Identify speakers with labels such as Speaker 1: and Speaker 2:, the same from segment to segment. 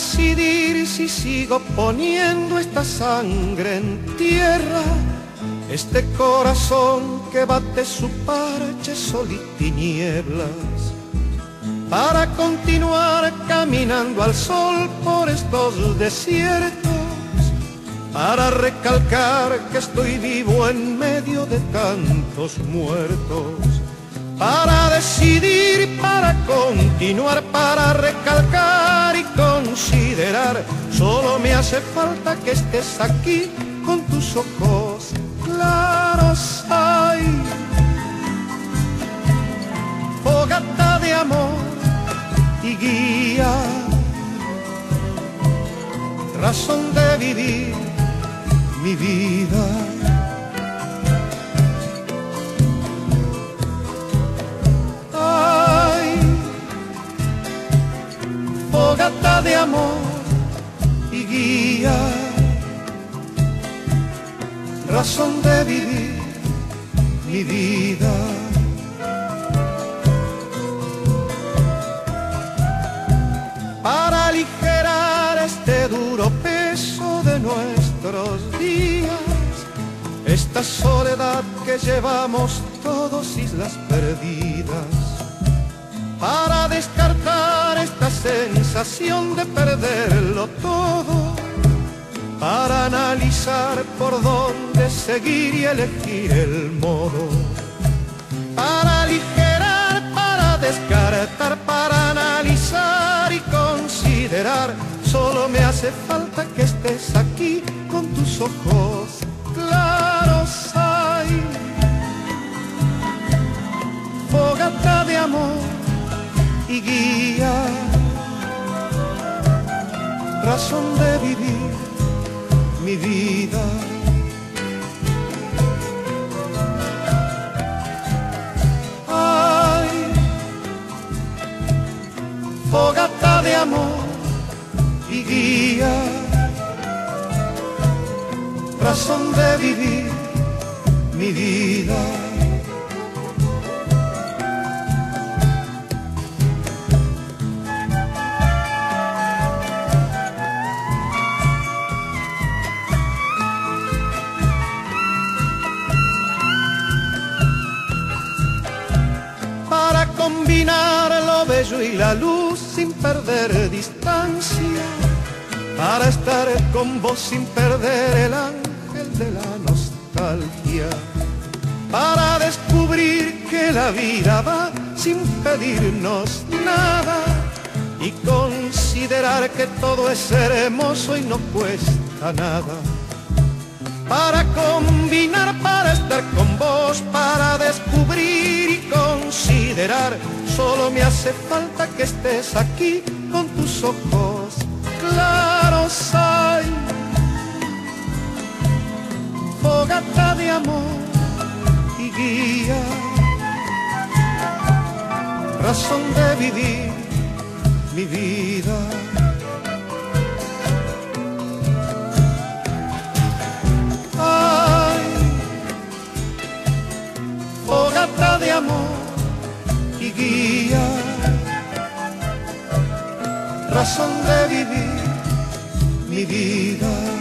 Speaker 1: decidir si sigo poniendo esta sangre en tierra, este corazón que bate su parche sol y tinieblas, para continuar caminando al sol por estos desiertos, para recalcar que estoy vivo en medio de tantos muertos. Para decidir, para continuar, para recalcar considerar. Solo me hace falta que estés aquí con tus ojos claros. Ay, fogata de amor y guía, razón de vivir mi vida. De amor y guía, razón de vivir mi vida. Para aligerar este duro peso de nuestros días, esta soledad que llevamos todos islas perdidas para descartar esta sensación de perderlo todo, para analizar por dónde seguir y elegir el modo, para aligerar, para descartar, para analizar y considerar, solo me hace falta que estés aquí con tus ojos claros, hay fogata de amor y guía, razón de vivir mi vida. Ay, fogata de amor y guía, razón de vivir mi vida. La luz sin perder distancia, para estar con vos sin perder el ángel de la nostalgia, para descubrir que la vida va sin pedirnos nada y considerar que todo es hermoso y no cuesta nada. Para combinar, para estar con vos, para descubrir y considerar Solo me hace falta que estés aquí con tus ojos claros. Hay fogata de amor y guía, razón de vivir mi vida. Razón de vivir mi vida.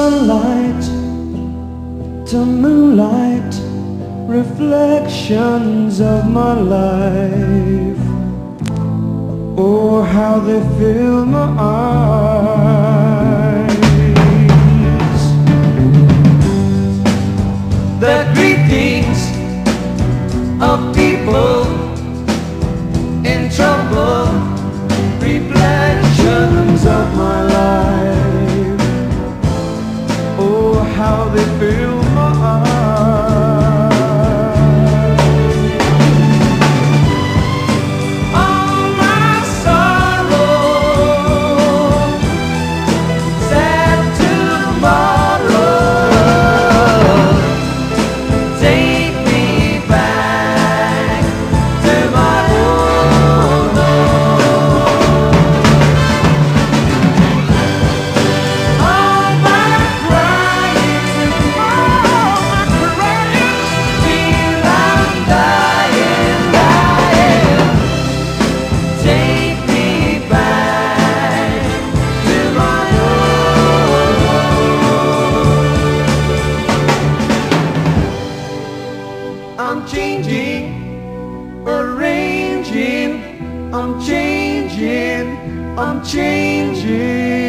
Speaker 2: sunlight to moonlight Reflections of my life. Oh, how they feel. I'm changing, arranging, I'm changing, I'm changing.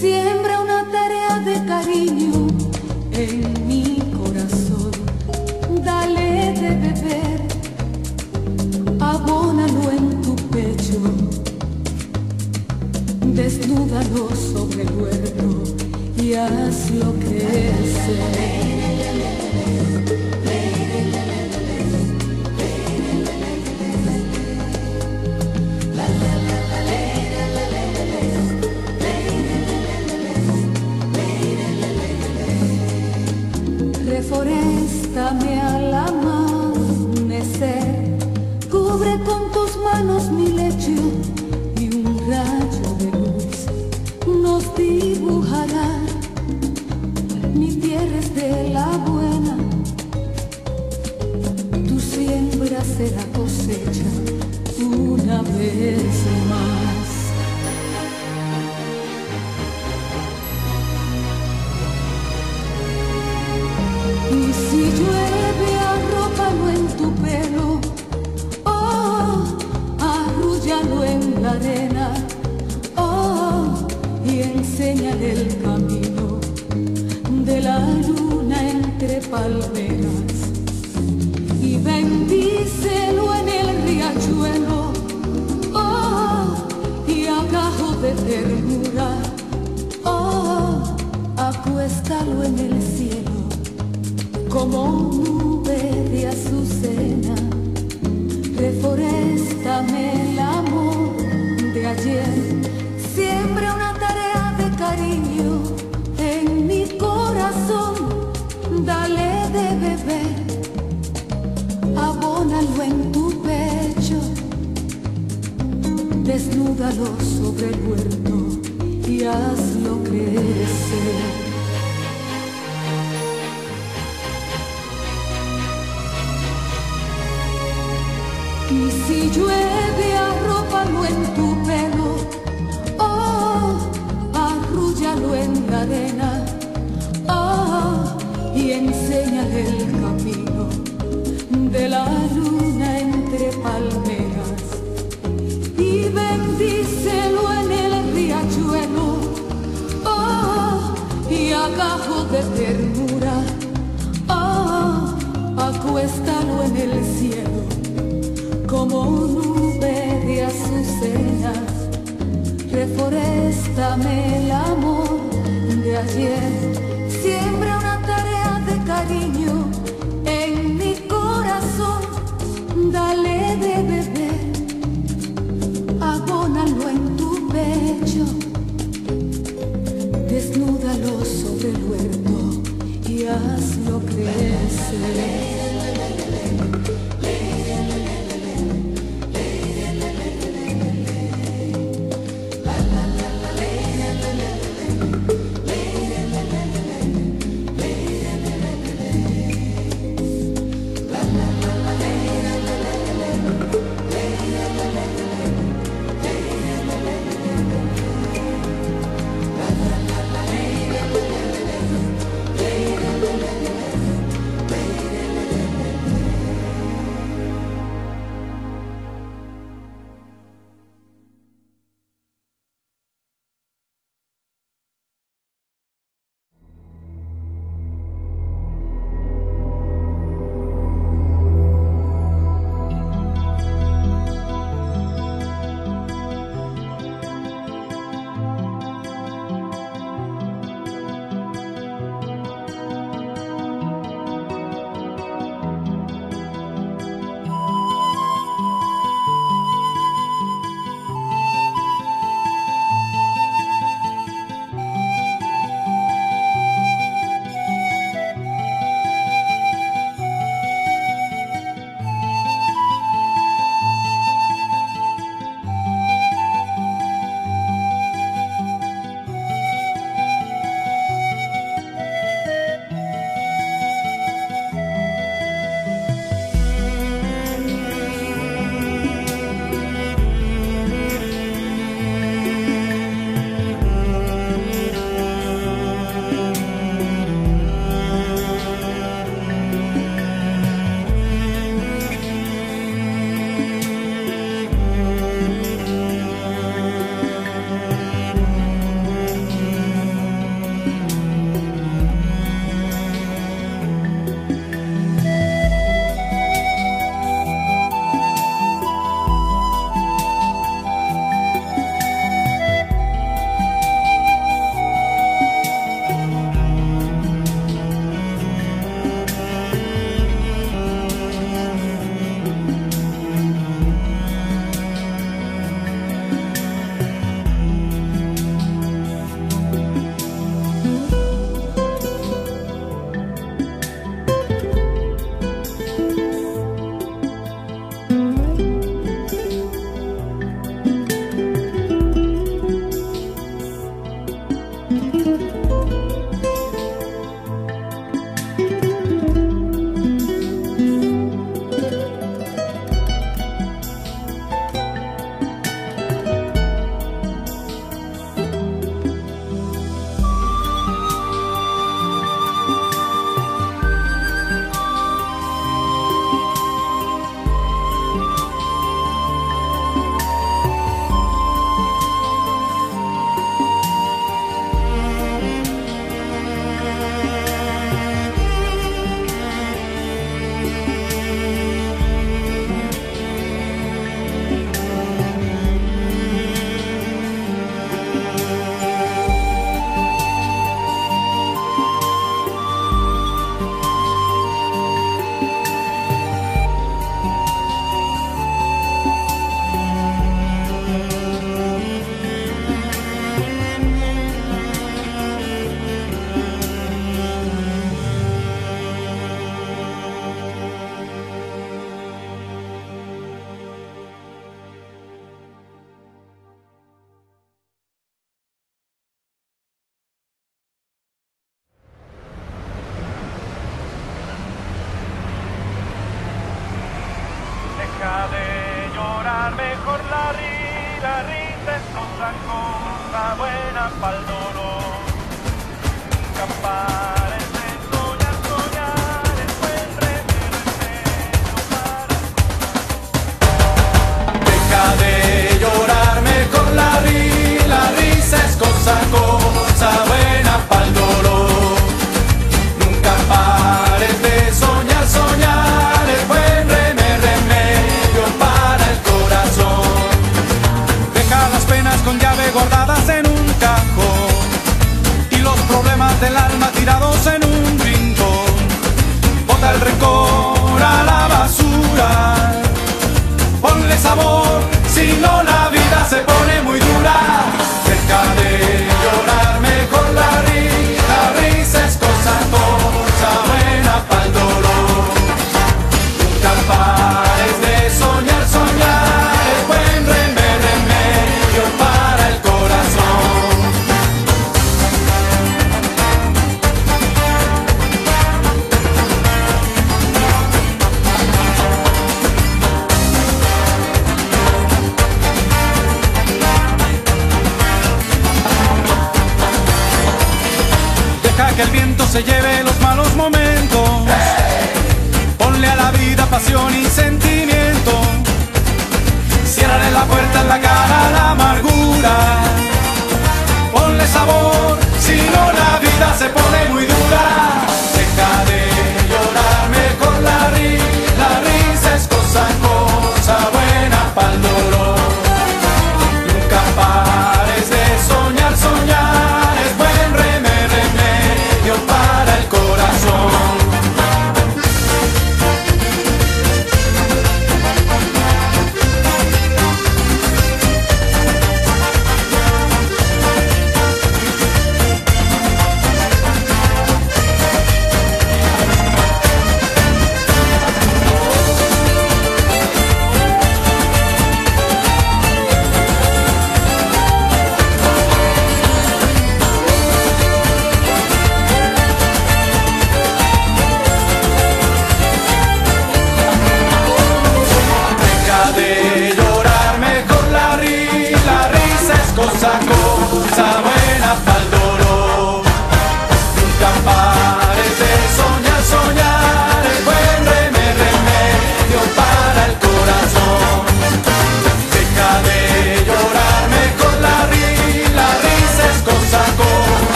Speaker 3: Siembra una tarea de cariño en mi corazón. Dale de beber, abónalo en tu pecho. Desnúdalo sobre el huerto y hazlo crecer. foréstame al amanecer, cubre con tus manos mi lecho y un rayo de luz nos dibujará. Mi tierra es de la buena, tu siembra será cosecha una vez. En el cielo como nube de azucena, reforéstame el amor de ayer, siembra una tarea de cariño en mi corazón, dale de beber, abónalo en tu pecho, desnúdalo sobre el huerto y hazlo crecer. Oh, y enséñale el camino de la luna entre palmeras. Y bendícelo en el riachuelo, oh, y agajo de ternura, oh, acuéstalo en el cielo como nube de azucenas, reforéstame el amor de ayer, siembra una tarea de cariño en mi corazón, dale de beber, abónalo en tu pecho, desnúdalo sobre el huerto y hazlo crecer.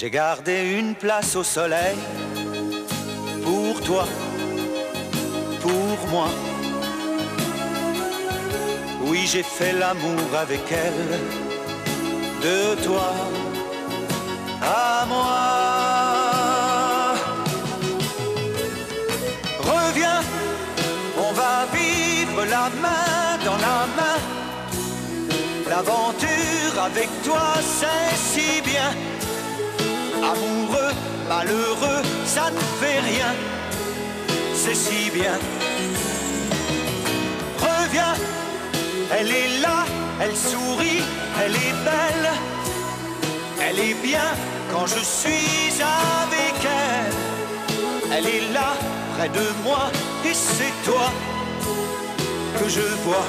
Speaker 4: J'ai gardé une place au soleil pour toi, pour moi. Oui, j'ai fait l'amour avec elle, de toi à moi. Reviens, on va vivre la main dans la main. L'aventure avec toi, c'est si bien. Amoureux, malheureux, ça ne fait rien. C'est si bien. Reviens, elle est là, elle sourit, elle est belle. Elle est bien quand je suis avec elle. Elle est là, près de moi, et c'est toi que je vois.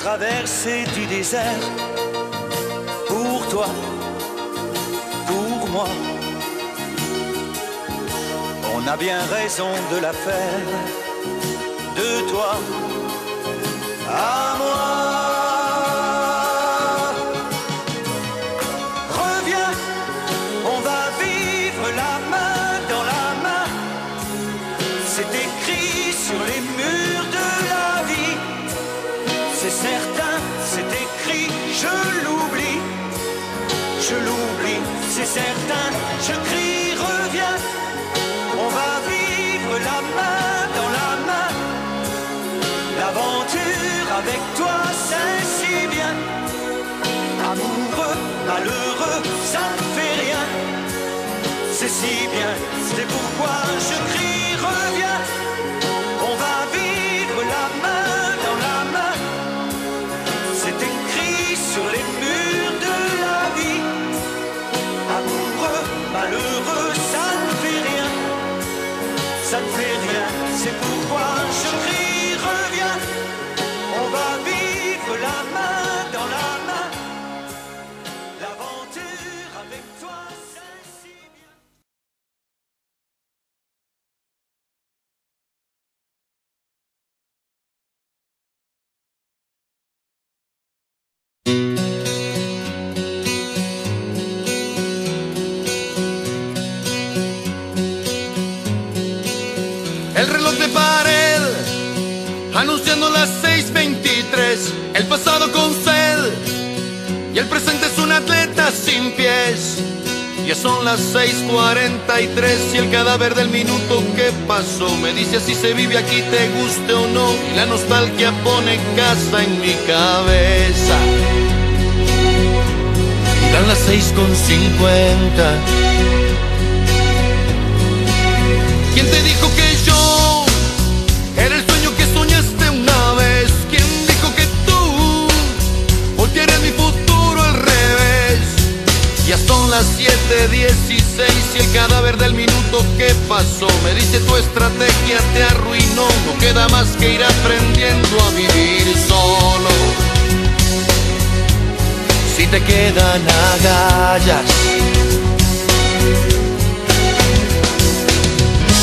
Speaker 4: Traversée du désert. Pour toi, pour moi. On a bien raison de la faire. De toi à moi. C'est pourquoi
Speaker 5: Ya son las 6:43 y el cadáver del minuto que pasó me dice si se vive aquí, te guste o no. Y la nostalgia pone casa en mi cabeza. Y dan las 6:50. ¿Quién te dijo que las 7:16 y el cadáver del minuto que pasó me dice tu estrategia te arruinó. No queda más que ir aprendiendo a vivir solo. Si te quedan agallas.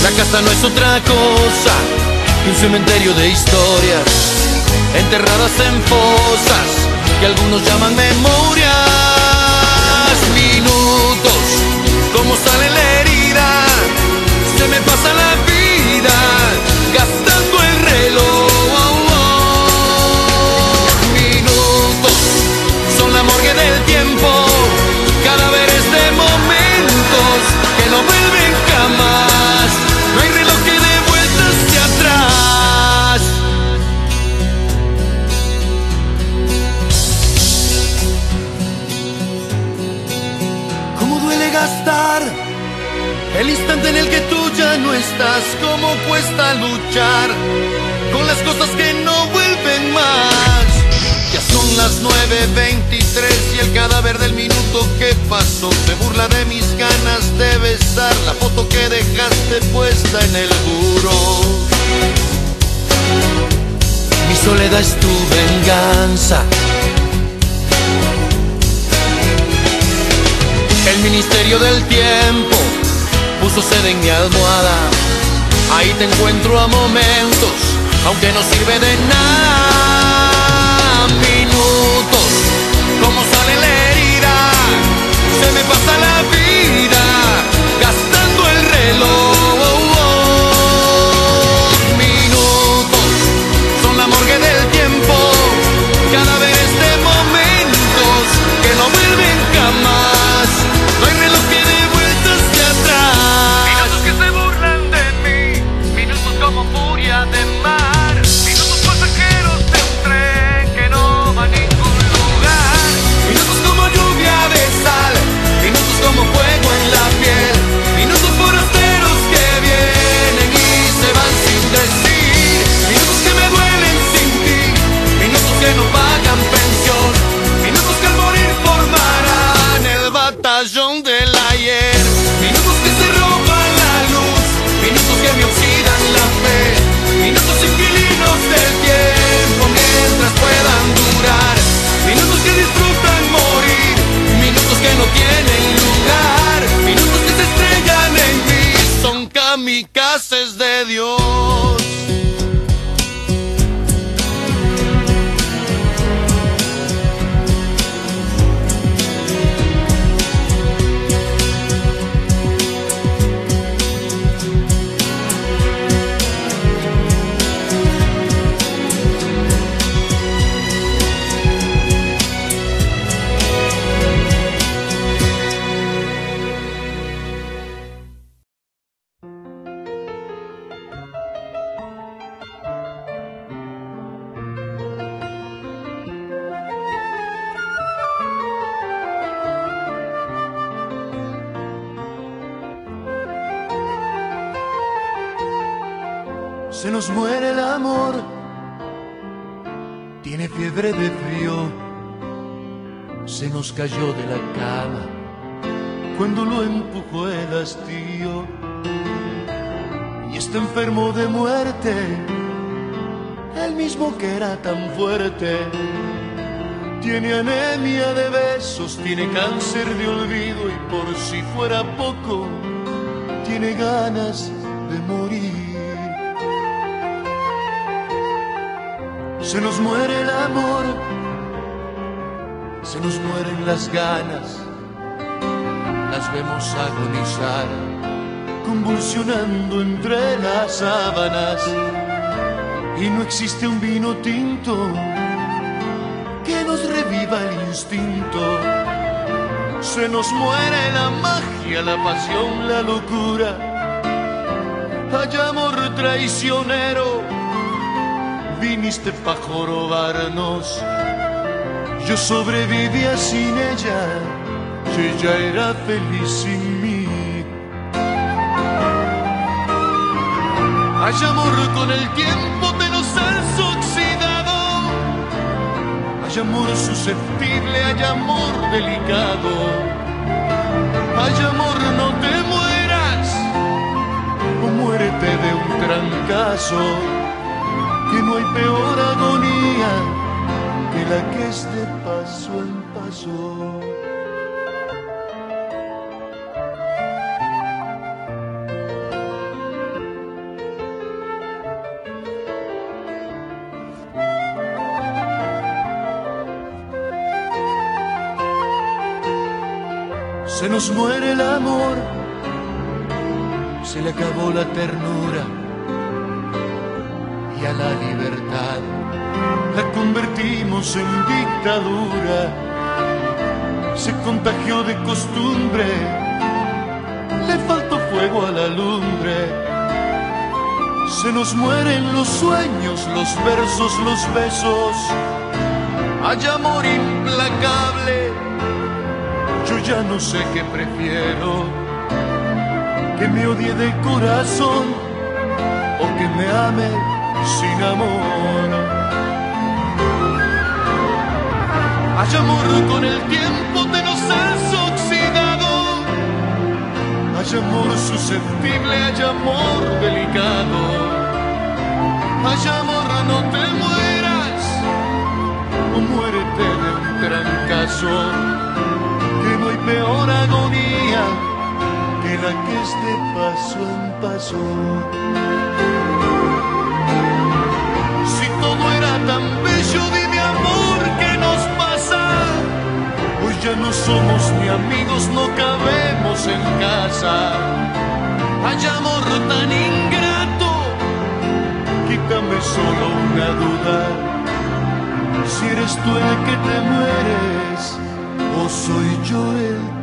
Speaker 5: La casa no es otra cosa que un cementerio de historias enterradas en fosas que algunos llaman memorias. Como sale el instante en el que tú ya no estás? ¿Cómo cuesta luchar con las cosas que no vuelven más? Ya son las 9.23 y el cadáver del minuto que pasó se burla de mis ganas de besar la foto que dejaste puesta en el muro. Mi soledad es tu venganza. El ministerio del tiempo puso sed en mi almohada
Speaker 6: Ahí te encuentro a momentos, aunque no sirve de nada. Minutos, como sale la herida, se me pasa la vida gastando el reloj. De
Speaker 7: mar,
Speaker 6: Dios.
Speaker 5: Las ganas, las vemos agonizar, convulsionando entre las sábanas. Y no existe un vino tinto que nos reviva el instinto. Se nos muere la magia, la pasión, la locura. Hay amor traicionero viniste pa' jorobarnos. Yo sobrevivía sin ella, y ella era feliz sin mí. Hay amor con el tiempo de los has oxidado. Hay amor susceptible, hay amor delicado. Hay amor, no te mueras, o muérete de un trancazo que no hay peor agonía que la que es de paso en paso. Se nos muere el amor, se le acabó la ternura y a la la convertimos en dictadura. Se contagió de costumbre, le faltó fuego a la lumbre. Se nos mueren los sueños, los versos, los besos. Hay amor implacable, yo ya no sé qué prefiero. Que me odie de corazón o que me ame sin amor. Hay amor con el tiempo de los has oxidado. Hay amor susceptible, hay amor delicado. Hay amor, no te mueras o muérete de un trancazo. Que no hay peor agonía que la que es paso en paso. ya no somos ni amigos, no cabemos en casa. Hay amor tan ingrato, quítame solo una duda. Si eres tú el que te mueres, o soy yo el que...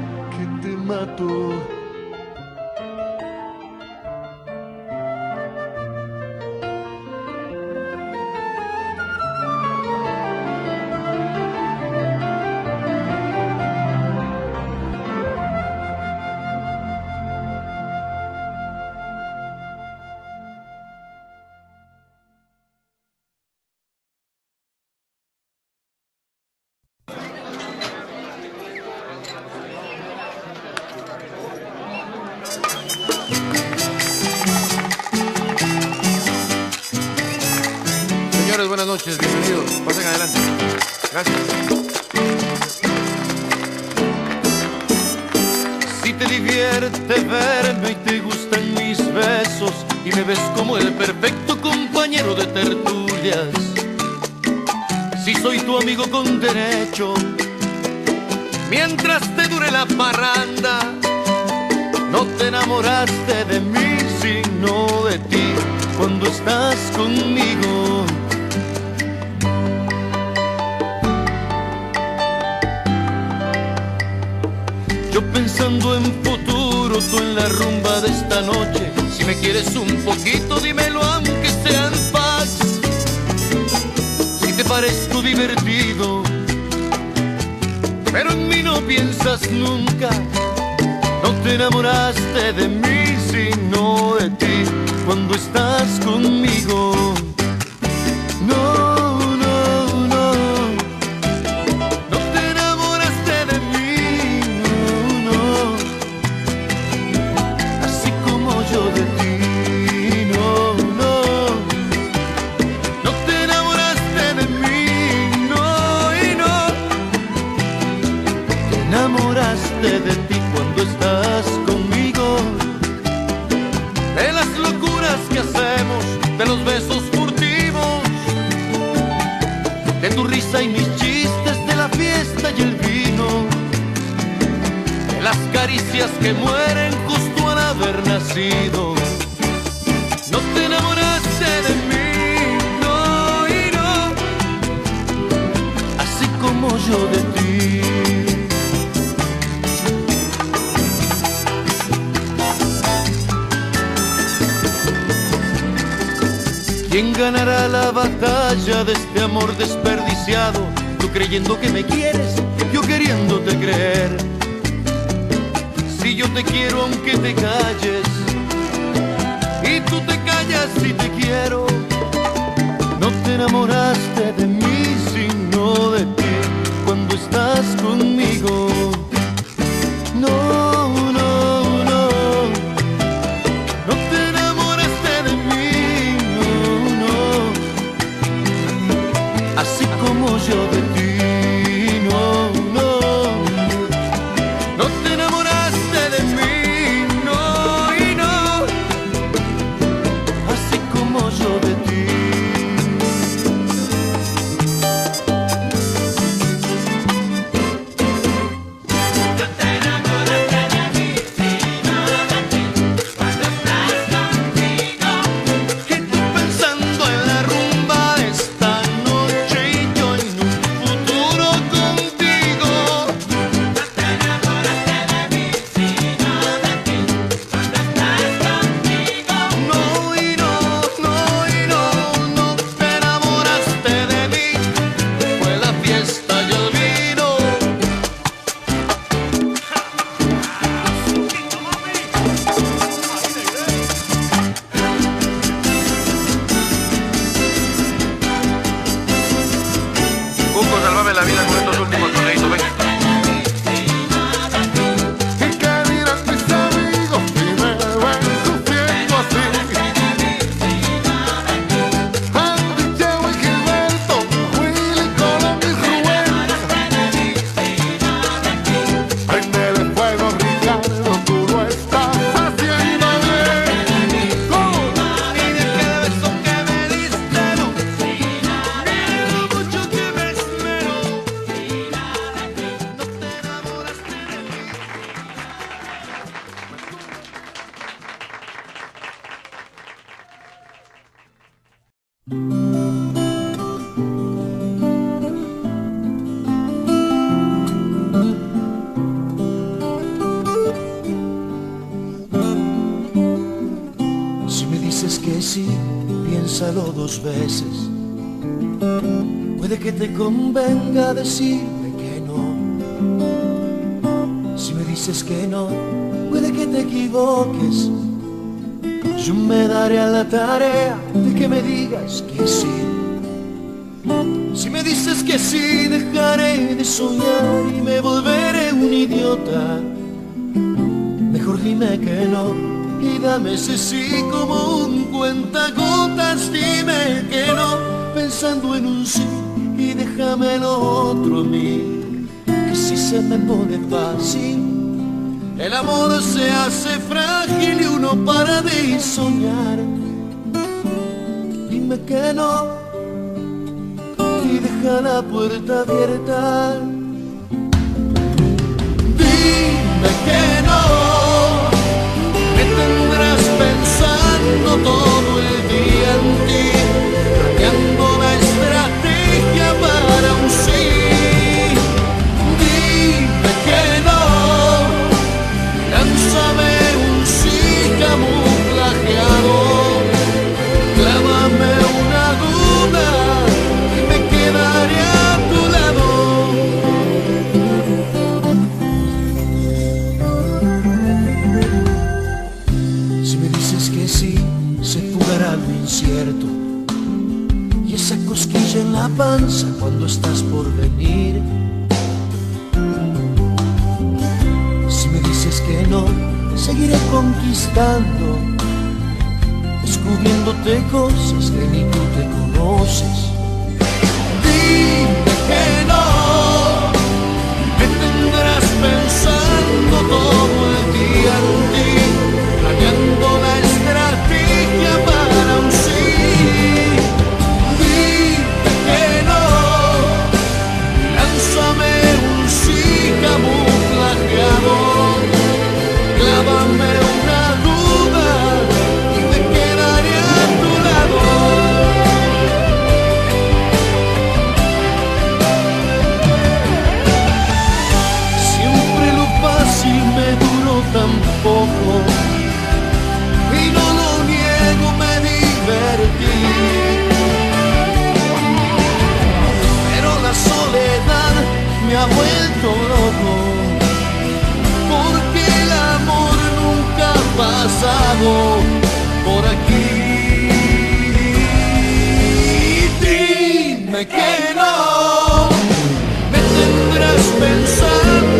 Speaker 5: te quiero aunque te calles. Y tú te callas si te quiero. No te enamoraste de mí, sino de ti cuando estás conmigo. Puede que te convenga decirme que no. Si me dices que no, puede que te equivoques. Yo me daré a la tarea de que me digas que sí. Si me dices que sí, dejaré de soñar y me volveré un idiota. Mejor dime que no y dame ese sí como un cuentagotas. Dime que no, pensando en un sí y déjame lo otro a mí. Que si se me pone fácil, el amor se hace frágil y uno para de soñar. Dime que no y deja la puerta abierta. Dime que no, todo el panza cuando estás por venir. Si me dices que no, seguiré conquistando, descubriéndote cosas que ni tú te conoces. Dime que no, me tendrás pensando todo el día en ti, pasado por aquí. Dime que no. Me tendrás pensando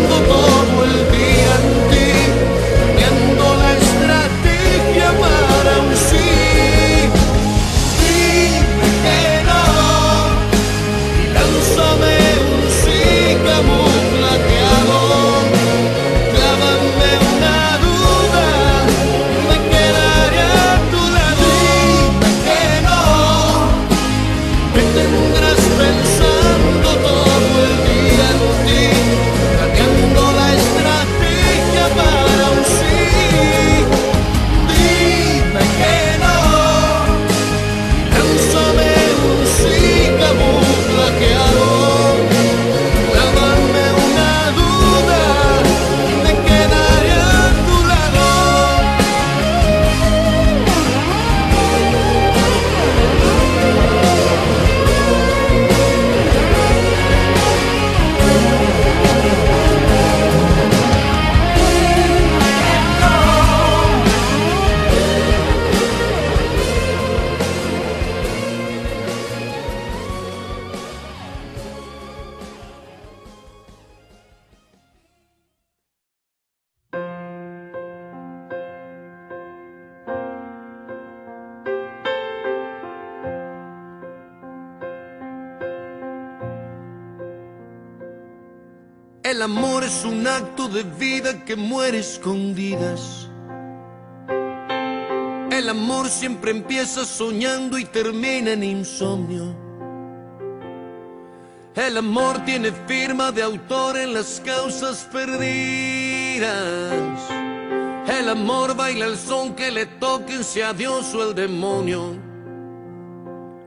Speaker 5: un acto de vida que muere escondidas. El amor siempre empieza soñando y termina en insomnio. El amor tiene firma de autor en las causas perdidas. El amor baila el son que le toquen, sea Dios o el demonio.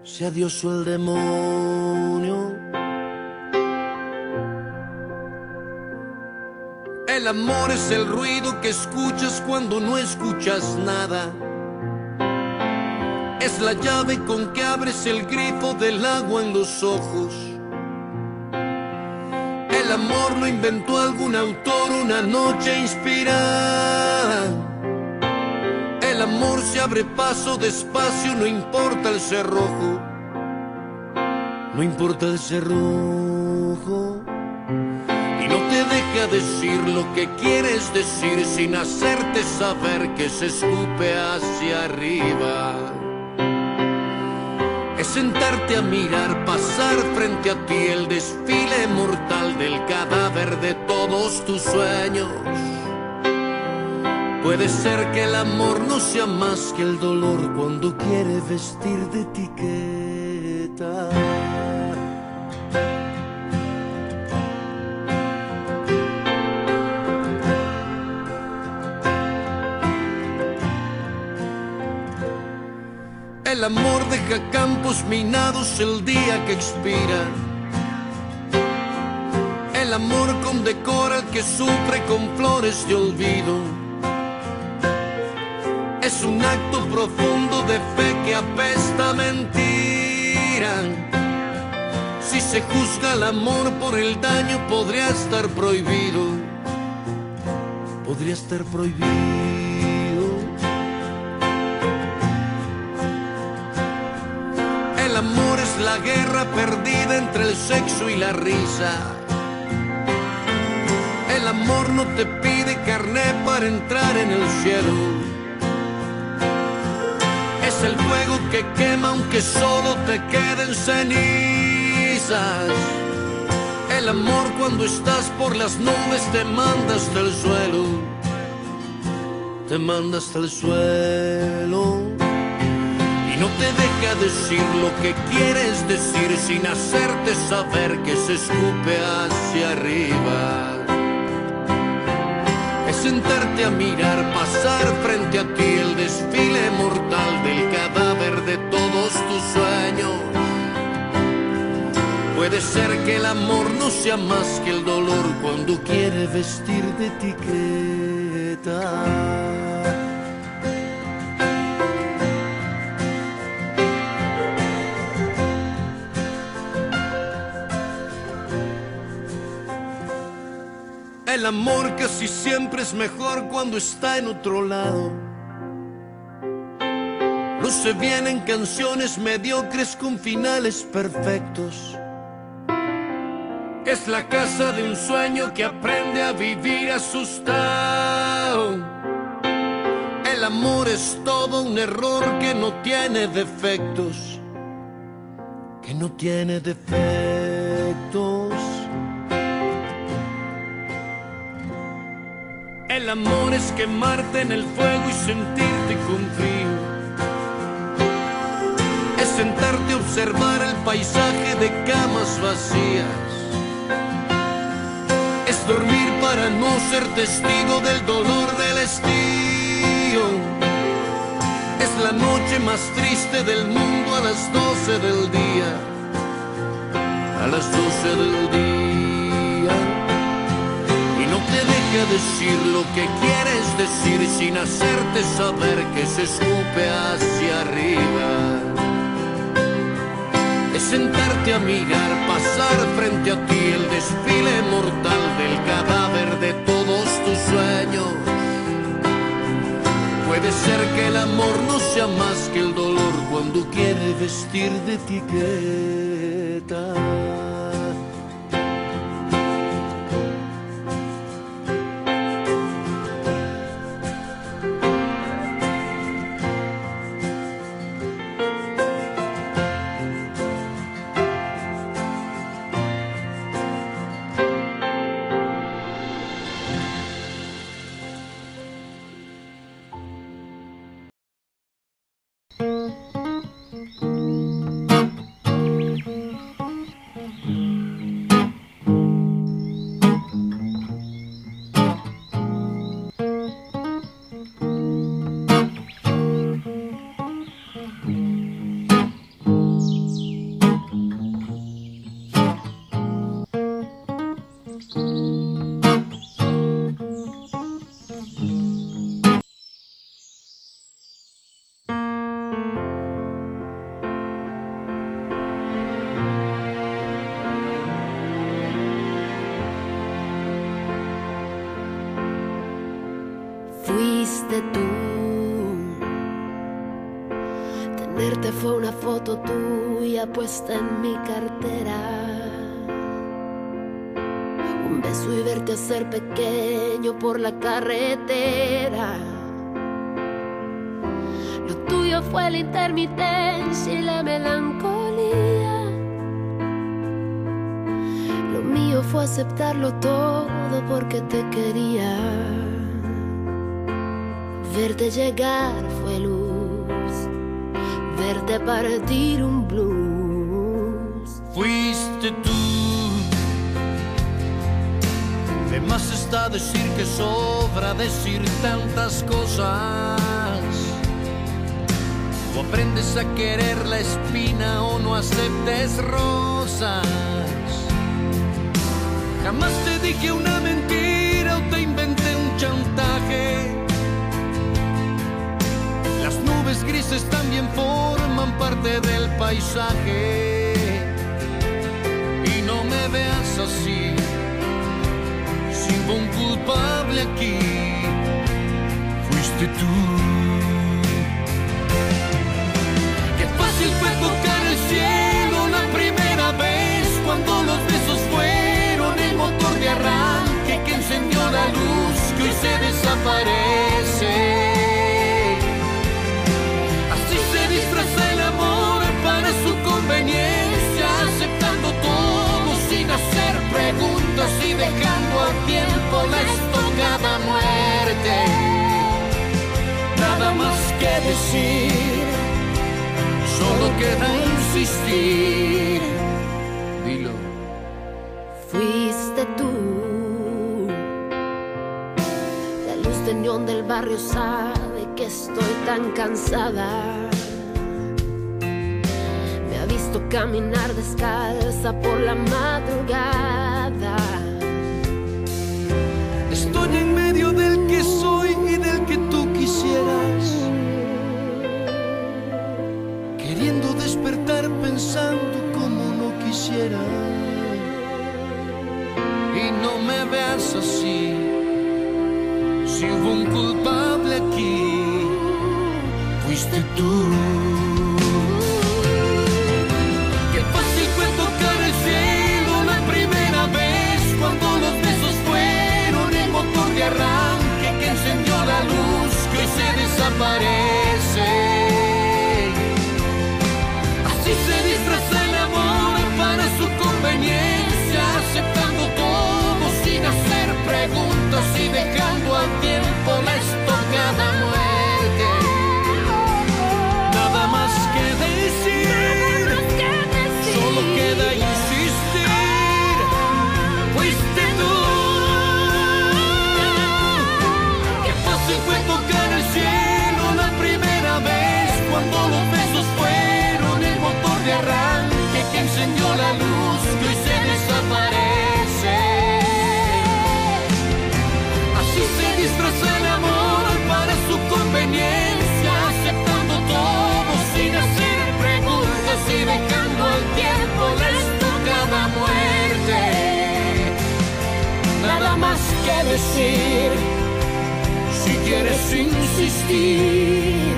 Speaker 5: Sea Dios o el demonio. El amor es el ruido que escuchas cuando no escuchas nada. Es la llave con que abres el grifo del agua en los ojos. El amor lo inventó algún autor una noche inspirada. El amor se abre paso despacio, no importa el cerrojo. No importa el cerrojo. No te deja decir lo que quieres decir sin hacerte saber que se escupe hacia arriba. Es sentarte a mirar pasar frente a ti el desfile mortal del cadáver de todos tus sueños. Puede ser que el amor no sea más que el dolor cuando quiere vestir de etiqueta. El amor deja campos minados el día que expira. El amor condecora al que sufre con flores de olvido. Es un acto profundo de fe que apesta mentira. Si se juzga el amor por el daño, podría estar prohibido. Podría estar prohibido. La guerra perdida entre el sexo y la risa. El amor no te pide carné para entrar en el cielo. Es el fuego que quema aunque solo te queden cenizas. El amor cuando estás por las nubes te manda hasta el suelo. Te manda hasta el suelo. No te deja decir lo que quieres decir sin hacerte saber que se escupe hacia arriba. Es sentarte a mirar pasar frente a ti el desfile mortal del cadáver de todos tus sueños. Puede ser que el amor no sea más que el dolor cuando quiere vestir de etiqueta. El amor casi siempre es mejor cuando está en otro lado. Luce bien en canciones mediocres con finales perfectos. Es la casa de un sueño que aprende a vivir asustado. El amor es todo un error que no tiene defectos. Que no tiene defectos. El amor es quemarte en el fuego y sentirte con frío. Es sentarte a observar el paisaje de camas vacías. Es dormir para no ser testigo del dolor del estío. Es la noche más triste del mundo a las 12 del día. A las 12 del día. Te deja decir lo que quieres decir sin hacerte saber que se escupe hacia arriba. Es sentarte a mirar pasar frente a ti el desfile mortal del cadáver de todos tus sueños. Puede ser que el amor no sea más que el dolor cuando quiere vestir de etiqueta.
Speaker 8: Un beso y verte hacer pequeño por la carretera. Lo tuyo fue la intermitencia y la melancolía. Lo mío fue aceptarlo todo porque te quería. Verte llegar fue luz, verte partir un blues.
Speaker 5: Fuiste tú. Más está decir que sobra decir tantas cosas. O aprendes a querer la espina o no aceptes rosas. Jamás te dije una mentira o te inventé un chantaje. Las nubes grises también forman parte del paisaje. Y no me veas así, hubo un culpable aquí, fuiste tú. Qué fácil fue tocar el cielo la primera vez cuando los besos fueron el motor de arranque que encendió la luz que hoy se desaparece. Así se disfraza el amor para su conveniencia, aceptando todo sin hacer preguntas y dejando al tiempo la estocada muerte. Nada más que decir, solo queda insistir. Dilo.
Speaker 8: Fuiste tú. La luz de del barrio sabe que estoy tan cansada. Me ha visto caminar descalza por la madrugada.
Speaker 5: En medio del que soy y del que tú quisieras. Queriendo despertar pensando como no quisiera. Y no me veas así. Si hubo un culpable aquí, fuiste tú. Si quieres insistir,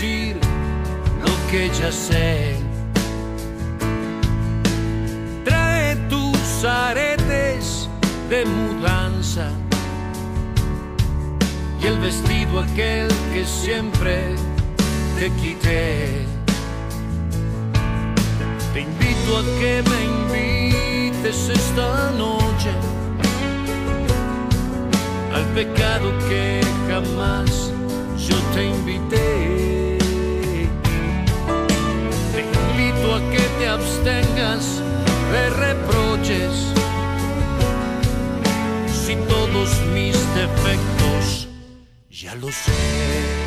Speaker 5: lo que ya sé. Trae tus aretes de mudanza y el vestido aquel que siempre te quité. Te invito a que me invites esta noche al pecado todos mis defectos, ya lo sé.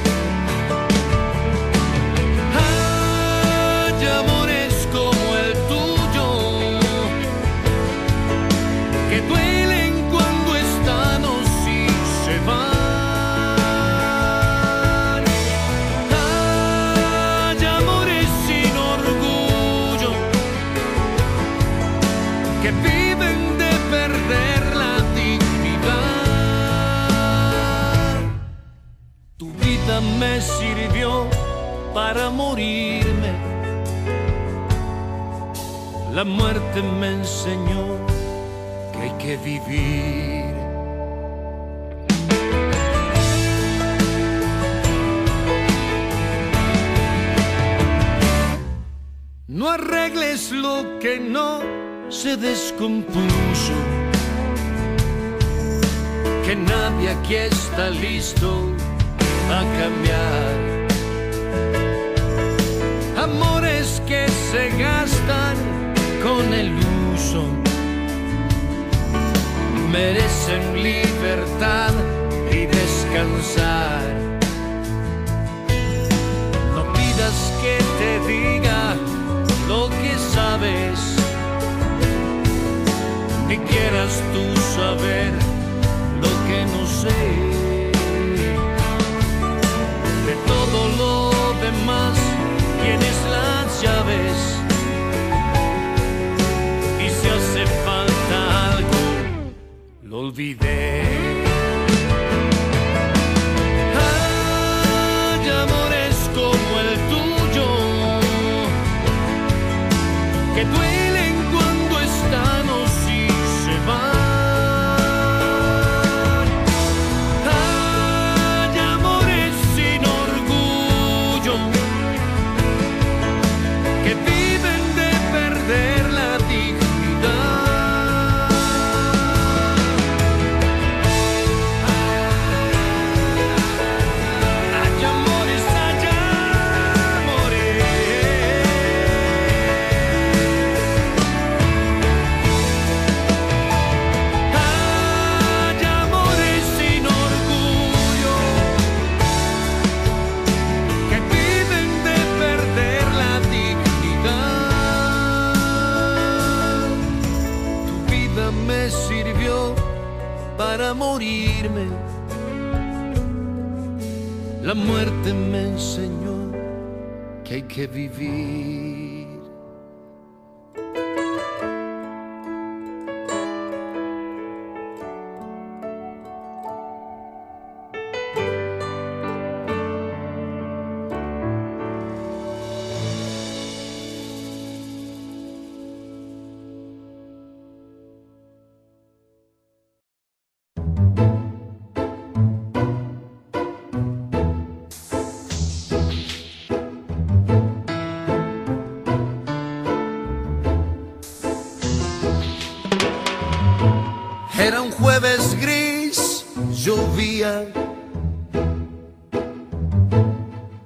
Speaker 5: que vivi.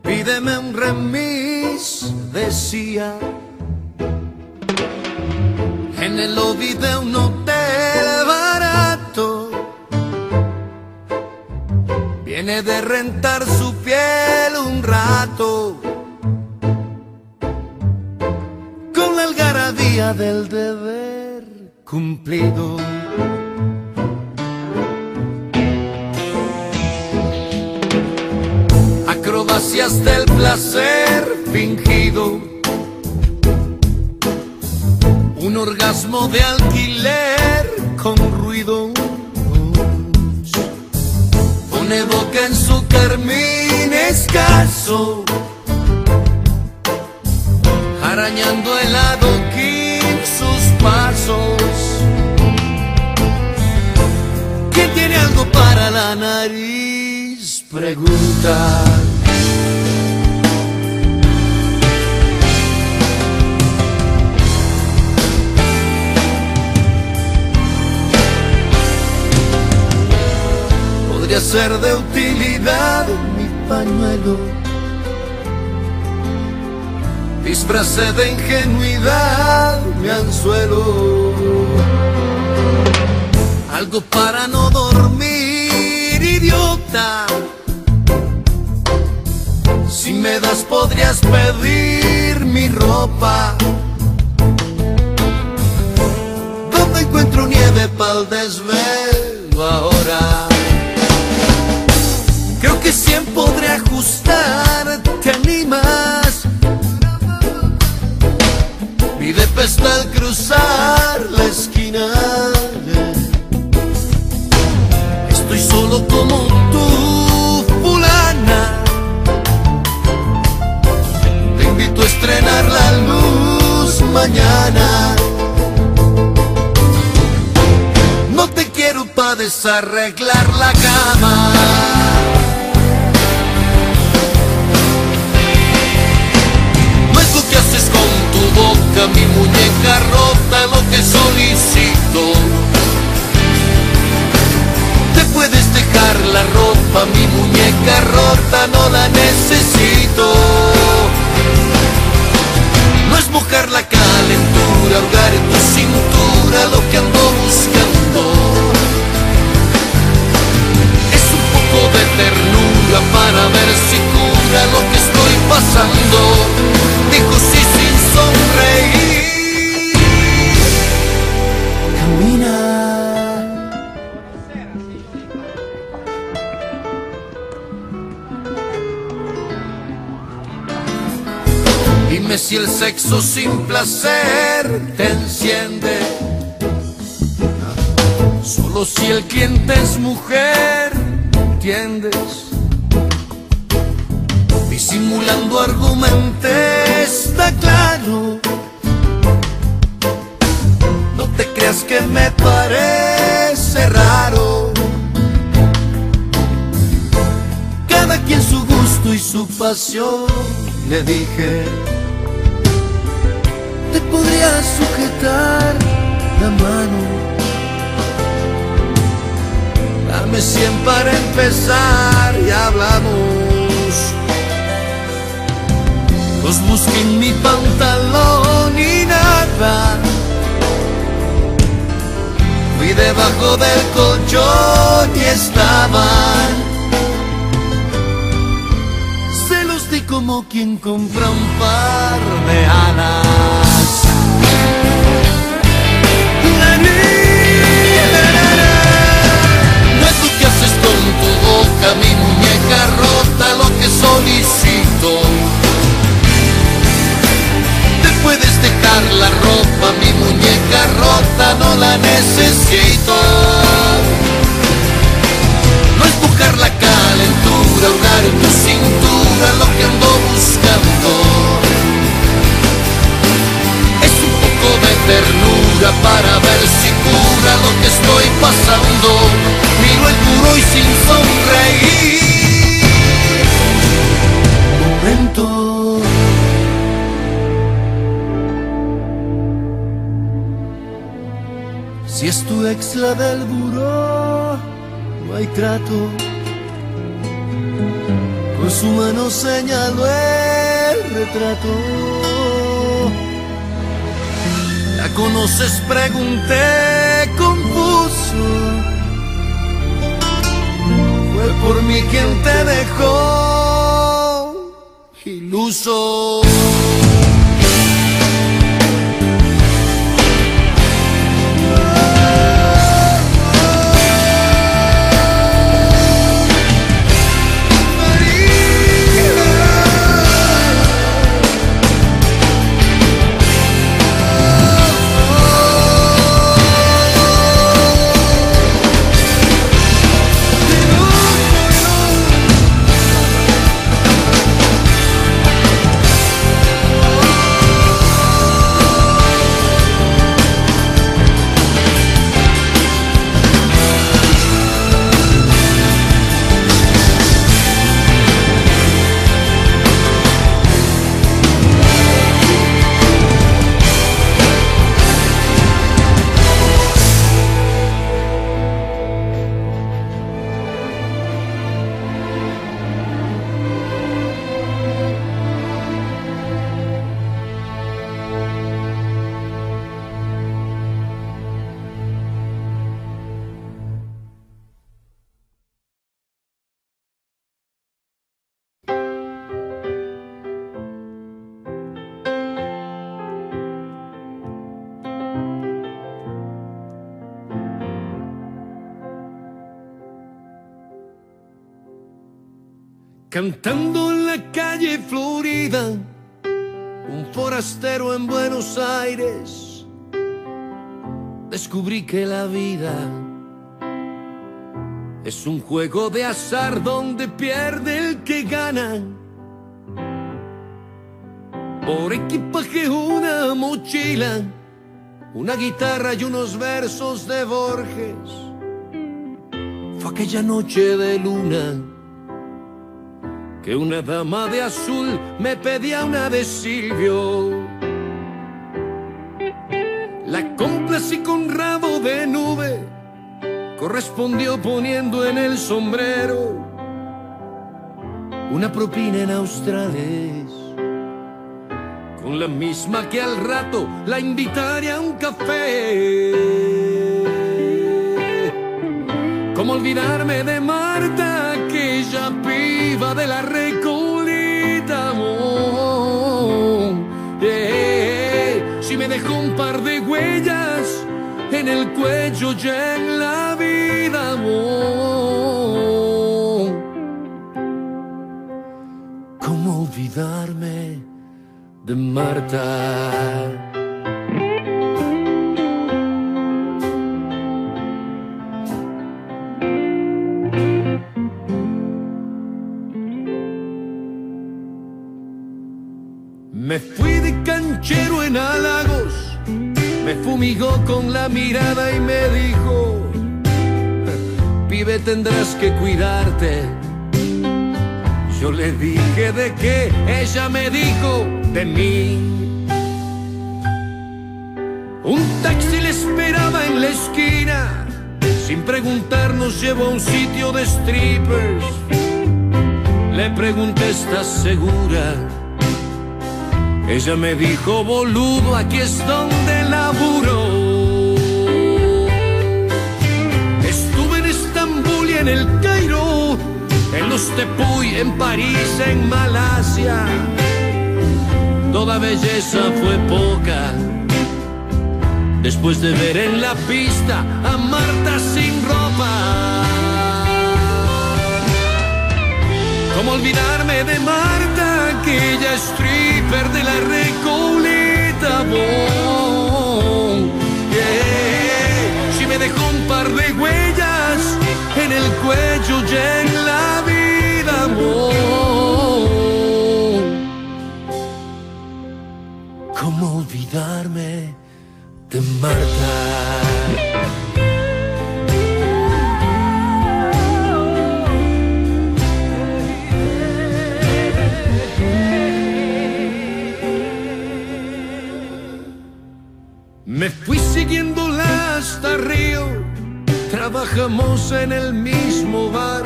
Speaker 5: Pídeme un remis, decía. Si me das podrías pedir mi ropa. ¿Dónde encuentro nieve para el desvelo ahora? Creo que siempre podré ajustar, ¿te animas? Mi de al cruzar la esquina. Estoy solo como tú, la luz mañana. No te quiero pa' desarreglar la cama. No es lo que haces con tu boca, mi muñeca rota, lo que solicito. Te puedes dejar la ropa, mi muñeca rota, no la necesito. Mojar la calentura, ahogar en tu cintura lo que ando buscando. Es un poco de ternura para ver si cura lo que estoy pasando. Dijo sí sin sonreír. Si el sexo sin placer te enciende. Solo si el cliente es mujer, ¿entiendes? Disimulando argumenté, está claro. No te creas que me parece raro. Cada quien su gusto y su pasión, le dije. Te podría sujetar la mano. Dame cien para empezar y hablamos. Los busqué en mi pantalón y nada. Fui debajo del colchón y estaban. Como quien compra un par de alas. Mi muñeca rota, lo que solicito. Te puedes dejar la ropa, mi muñeca rota, no la necesito. No es buscar la calentura, ahogar en tu cintura lo que ando buscando. Es un poco de ternura para ver si cura lo que estoy pasando. Sin sonreír. Momento. Si es tu ex la del buró, no hay trato. Con su mano señaló el retrato. ¿La conoces? Pregunté confuso. Por mí quien te dejó iluso. Cantando en la calle Florida, un forastero en Buenos Aires, descubrí que la vida es un juego de azar donde pierde el que gana. Por equipaje una mochila, una guitarra y unos versos de Borges. Fue aquella noche de luna que una dama de azul me pedía una de Silvio. La complací con rabo de nube, correspondió poniendo en el sombrero una propina en australes, con la misma que al rato la invitaré a un café. ¿Cómo olvidarme de Marta, aquella piba de la recolita? amor? Eh, si me dejó un par de huellas en el cuello y en la vida, amor. ¿Cómo olvidarme de Marta? Me fui de canchero en halagos, me fumigó con la mirada y me dijo, pibe tendrás que cuidarte. Yo le dije de qué, ella me dijo de mí. Un taxi le esperaba en la esquina, sin preguntar nos llevó a un sitio de strippers. Le pregunté, ¿estás segura? Ella me dijo, boludo, aquí es donde laburo. Estuve en Estambul y en el Cairo, en los Tepuy, en París, en Malasia. Toda belleza fue poca. Después de ver en la pista a Marta sin ropa. ¿Cómo olvidarme de Marta, aquella stripper de la Recoleta? Bon? Yeah. Si me dejó un par de huellas en el cuello y en la vida, amor. ¿Cómo olvidarme de Marta? Me fui siguiéndola hasta Río, trabajamos en el mismo bar.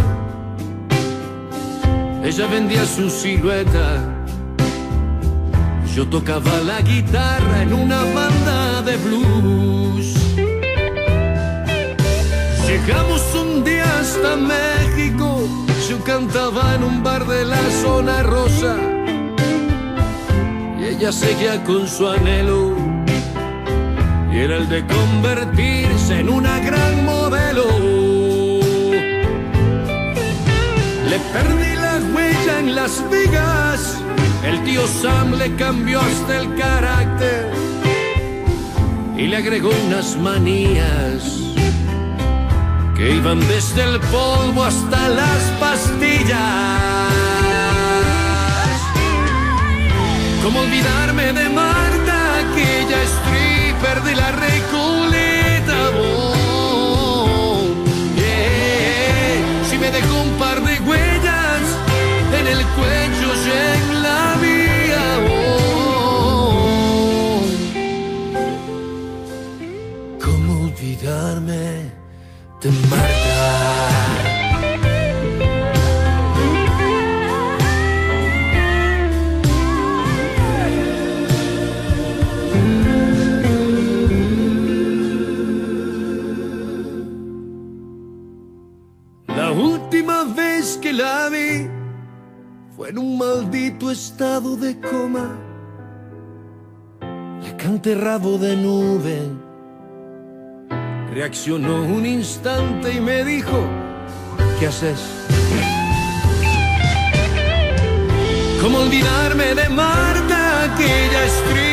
Speaker 5: Ella vendía su silueta, yo tocaba la guitarra en una banda de blues. Llegamos un día hasta México, yo cantaba en un bar de la zona rosa. Y ella seguía con su anhelo y era el de convertirse en una gran modelo. Le perdí la huella en Las Vegas, el tío Sam le cambió hasta el carácter y le agregó unas manías que iban desde el polvo hasta las pastillas. ¿Cómo olvidarme de Marta, en el cuello y en la vía. oh. ¿Cómo olvidarme de Marta? En un maldito estado de coma. Le canté rabo de nube. Reaccionó un instante y me dijo, ¿qué haces? ¿Cómo olvidarme de Marta, aquella stripper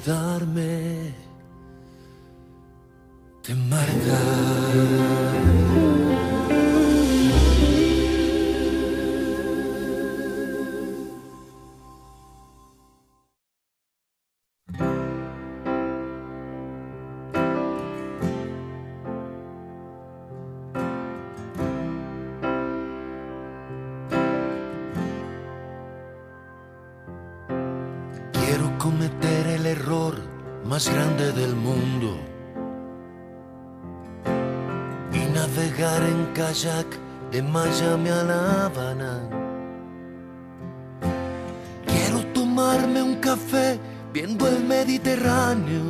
Speaker 5: olvidarme de Marta? De Miami a La Habana. Quiero tomarme un café viendo el Mediterráneo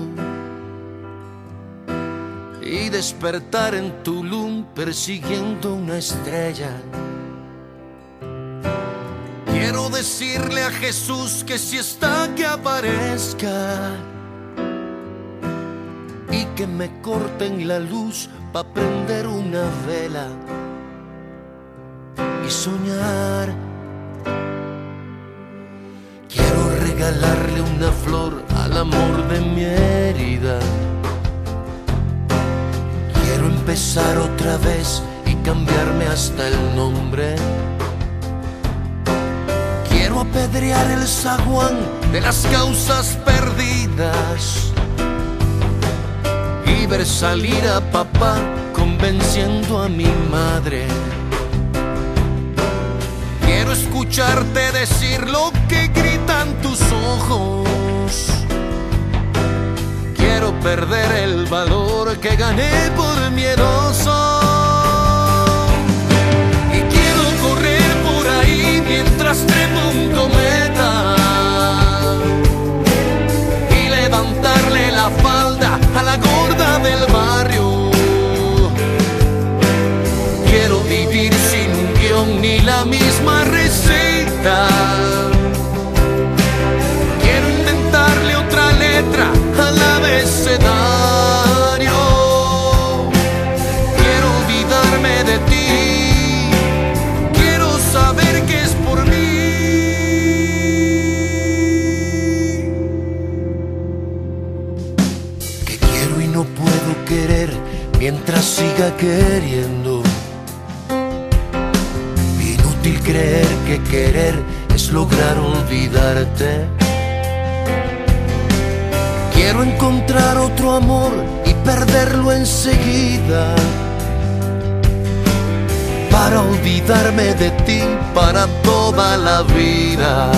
Speaker 5: y despertar en Tulum persiguiendo una estrella. Quiero decirle a Jesús que si está que aparezca y que me corten la luz para prender una vela soñar. Quiero regalarle una flor al amor de mi herida. Quiero empezar otra vez y cambiarme hasta el nombre. Quiero apedrear el zaguán de las causas perdidas y ver salir a papá convenciendo a mi madre. Escucharte decir lo que gritan tus ojos. Quiero perder el valor que gané por miedoso. Y quiero correr por ahí mientras trepo un cometa y levantarle la falda a la gorda del barrio. Quiero vivir sin un guion ni la misma abecedario. Quiero olvidarme de ti. Quiero saber que es por mí. Que quiero y no puedo querer mientras siga queriendo. Inútil creer que querer es lograr olvidarte. Quiero encontrar otro amor y perderlo enseguida. Para olvidarme de ti para toda la vida.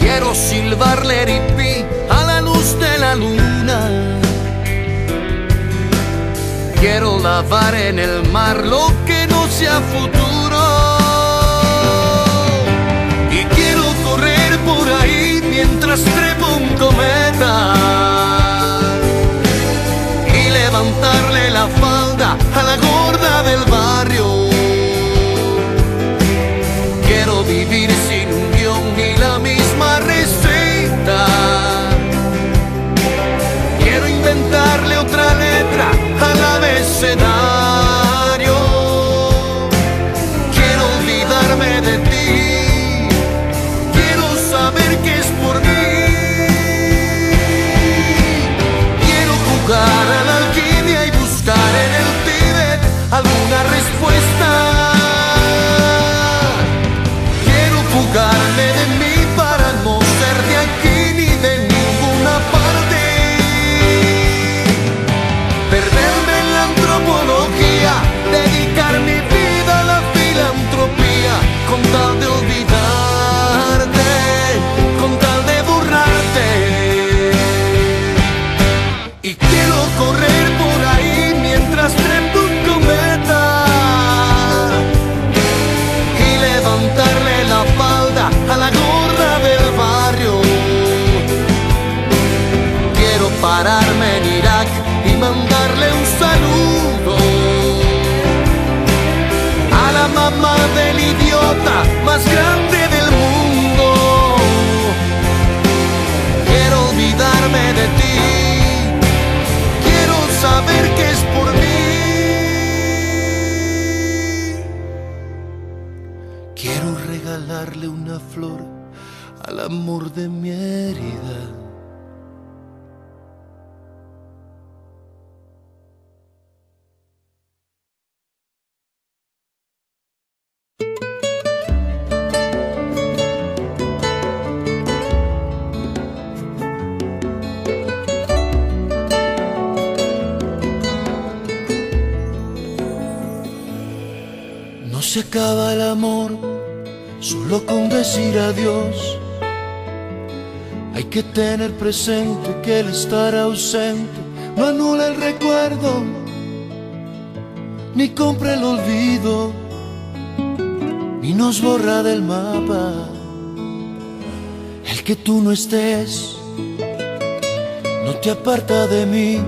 Speaker 5: Quiero silbarle eripi a la luz de la luna. Quiero lavar en el mar lo que no sea futuro. Mientras trepo un cometa. Y levantarle la falda a la gorda del barrio. Quiero vivir sin un guion ni la misma receta. Quiero inventarle otra letra al abecedario. Al amor de mi herida. No se acaba el amor solo con decir adiós. Hay que tener presente que el estar ausente no anula el recuerdo, ni compra el olvido, ni nos borra del mapa. El que tú no estés no te aparta de mí.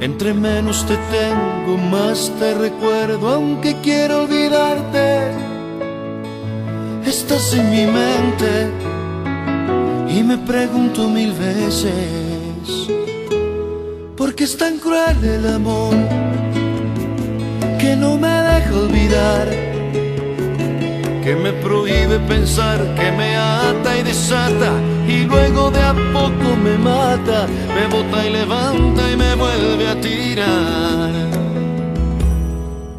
Speaker 5: Entre menos te tengo, más te recuerdo, aunque quiero olvidarte. Estás en mi mente y me pregunto mil veces, ¿por qué es tan cruel el amor que no me deja olvidar? Que me prohíbe pensar, que me ata y desata y luego de a poco me mata, me bota y levanta y me vuelve a tirar.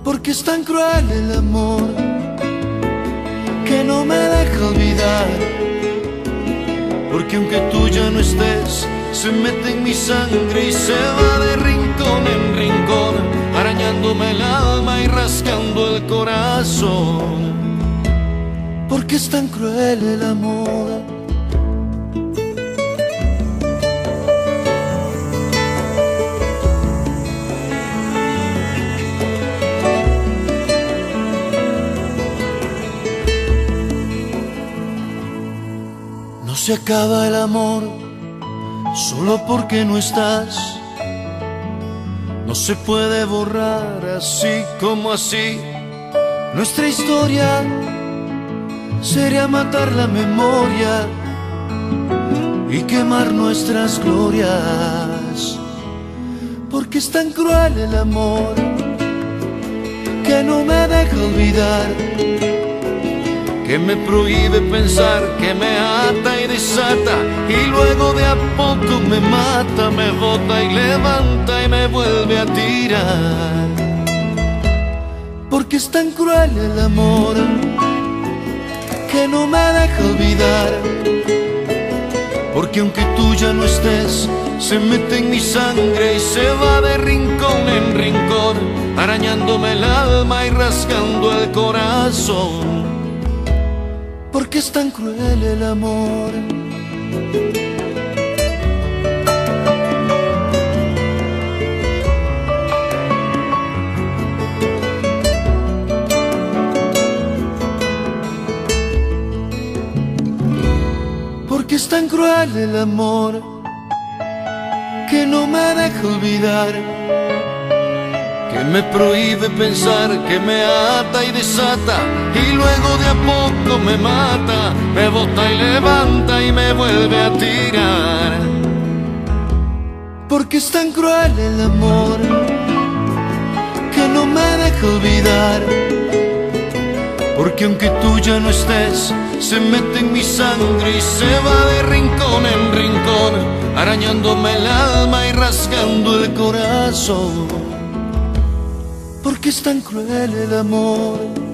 Speaker 5: Porque es tan cruel el amor que no me deja olvidar. Porque aunque tú ya no estés, se mete en mi sangre y se va de rincón en rincón, arañándome el alma y rascando el corazón. Porque es tan cruel el amor. Se acaba el amor solo porque no estás. No se puede borrar así como así. Nuestra historia sería matar la memoria y quemar nuestras glorias. Porque es tan cruel el amor que no me deja olvidar que me prohíbe pensar, que me ata y desata, y luego de a poco me mata, me bota y levanta y me vuelve a tirar. Porque es tan cruel el amor que no me deja olvidar. Porque aunque tú ya no estés, se mete en mi sangre y se va de rincón en rincón, arañándome el alma y rasgando el corazón porque es tan cruel el amor. Porque es tan cruel el amor que no me deja olvidar me prohíbe pensar, que me ata y desata, y luego de a poco me mata, me bota y levanta y me vuelve a tirar. Porque es tan cruel el amor que no me deja olvidar. Porque aunque tú ya no estés, se mete en mi sangre y se va de rincón en rincón, arañándome el alma y rasgando el corazón porque es tan cruel el amor